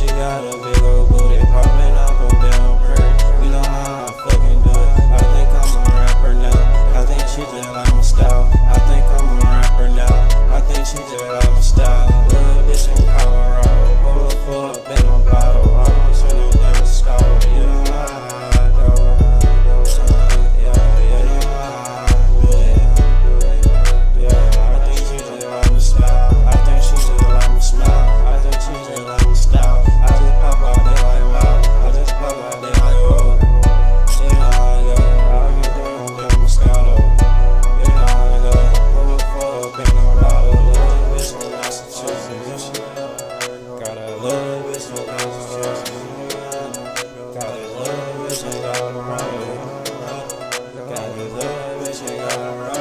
she got a big old love is no God God is love is no God around God is love is no God